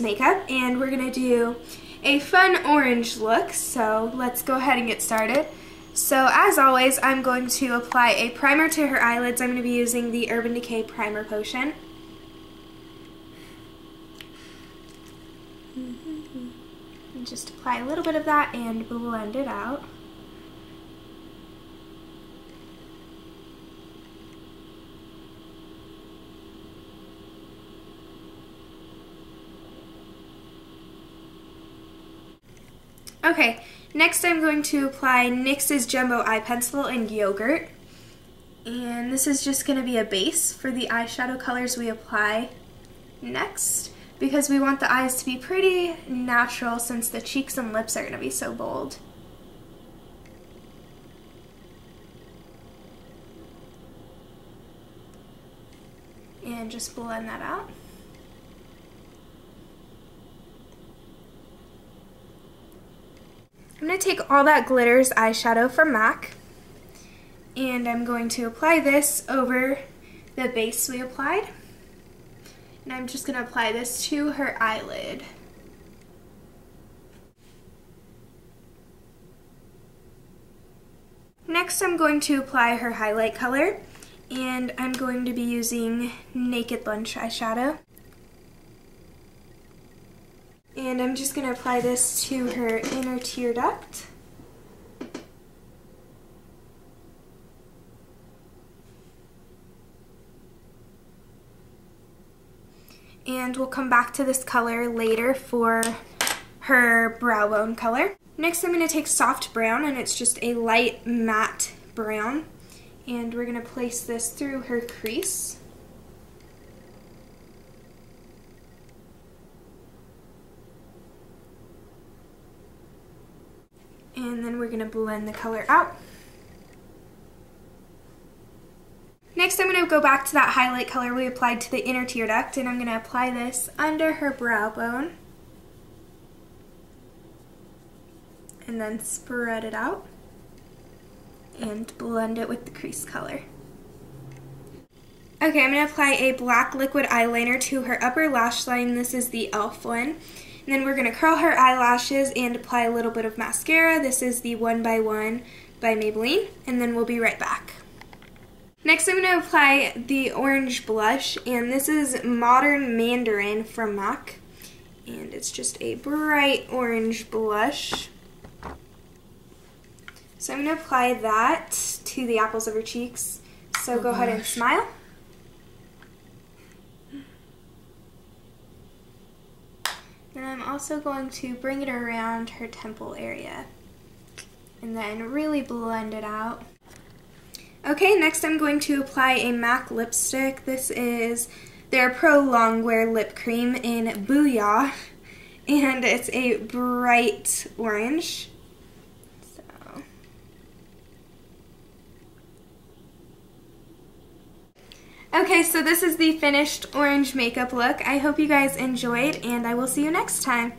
Makeup and we're going to do a fun orange look. So let's go ahead and get started. So as always, I'm going to apply a primer to her eyelids. I'm going to be using the Urban Decay Primer Potion. And just apply a little bit of that and blend it out. Okay, next I'm going to apply NYX's Jumbo Eye Pencil and Yogurt. And this is just going to be a base for the eyeshadow colors we apply next because we want the eyes to be pretty natural since the cheeks and lips are going to be so bold. And just blend that out. I'm going to take all that glitters eyeshadow from MAC and I'm going to apply this over the base we applied. And I'm just going to apply this to her eyelid. Next I'm going to apply her highlight color and I'm going to be using Naked Lunch eyeshadow. And I'm just going to apply this to her inner tear duct. And we'll come back to this color later for her brow bone color. Next I'm going to take soft brown and it's just a light matte brown. And we're going to place this through her crease. And then we're going to blend the color out. Next I'm going to go back to that highlight color we applied to the inner tear duct and I'm going to apply this under her brow bone and then spread it out and blend it with the crease color. Okay, I'm going to apply a black liquid eyeliner to her upper lash line. This is the e.l.f. one. And then we're going to curl her eyelashes and apply a little bit of mascara. This is the One by One by Maybelline. And then we'll be right back. Next I'm going to apply the orange blush. And this is Modern Mandarin from MAC. And it's just a bright orange blush. So I'm going to apply that to the apples of her cheeks. So oh go gosh. ahead and smile. And I'm also going to bring it around her temple area and then really blend it out. Okay, next I'm going to apply a MAC lipstick. This is their Pro Longwear Lip Cream in Booyah, and it's a bright orange. Okay, so this is the finished orange makeup look. I hope you guys enjoyed, and I will see you next time.